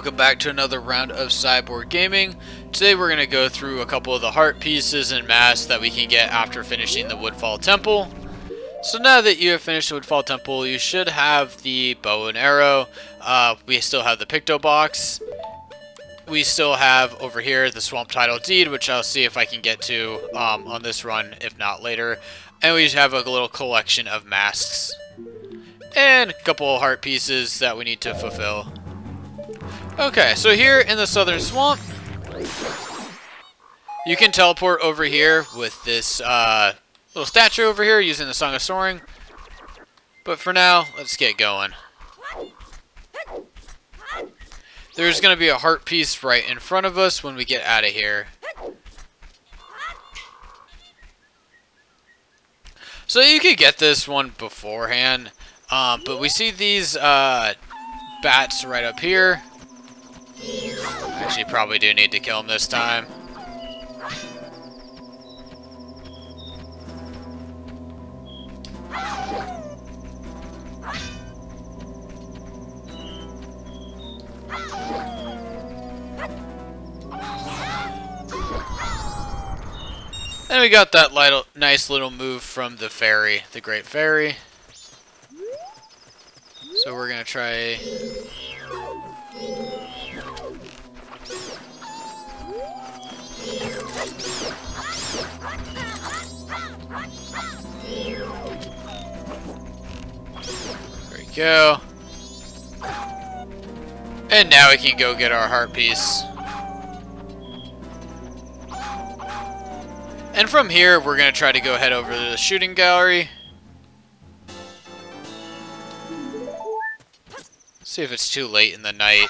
welcome back to another round of Cyborg Gaming. Today we're going to go through a couple of the heart pieces and masks that we can get after finishing the Woodfall Temple. So now that you have finished the Woodfall Temple, you should have the bow and arrow. Uh, we still have the Picto Box. We still have over here the Swamp Title Deed, which I'll see if I can get to um, on this run, if not later. And we have a little collection of masks. And a couple of heart pieces that we need to fulfill. Okay, so here in the southern swamp, you can teleport over here with this uh, little statue over here using the Song of Soaring. But for now, let's get going. There's going to be a heart piece right in front of us when we get out of here. So you could get this one beforehand, um, but we see these uh, bats right up here. Actually, probably do need to kill him this time. And we got that little, nice little move from the fairy, the Great Fairy. So we're going to try go. And now we can go get our heart piece. And from here, we're going to try to go head over to the shooting gallery. See if it's too late in the night.